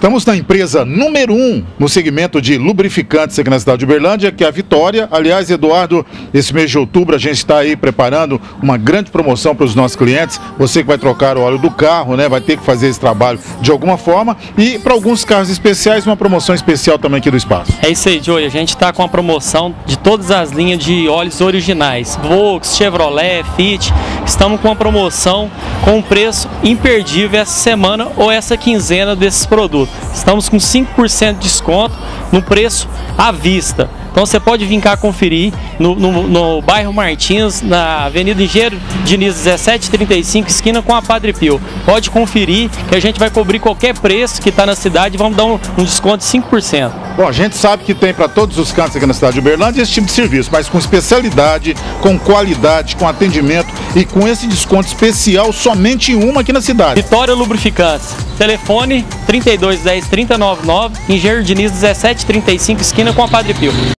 Estamos na empresa número um no segmento de lubrificantes aqui na cidade de Uberlândia, que é a Vitória. Aliás, Eduardo, esse mês de outubro a gente está aí preparando uma grande promoção para os nossos clientes. Você que vai trocar o óleo do carro, né, vai ter que fazer esse trabalho de alguma forma. E para alguns carros especiais, uma promoção especial também aqui do espaço. É isso aí, Joey. A gente está com a promoção de todas as linhas de óleos originais. Volks, Chevrolet, Fit. Estamos com uma promoção com um preço imperdível essa semana ou essa quinzena desses produtos. Estamos com 5% de desconto no preço à vista. Então você pode vir cá conferir no, no, no bairro Martins, na Avenida Engenheiro Diniz 1735, esquina com a Padre Pio. Pode conferir que a gente vai cobrir qualquer preço que está na cidade e vamos dar um, um desconto de 5%. Bom, a gente sabe que tem para todos os cantos aqui na cidade de Uberlândia esse tipo de serviço, mas com especialidade, com qualidade, com atendimento e com esse desconto especial somente em uma aqui na cidade. Vitória Lubrificantes. Telefone 3210 399, Engenheiro Diniz 1735, esquina com a Padre Pio.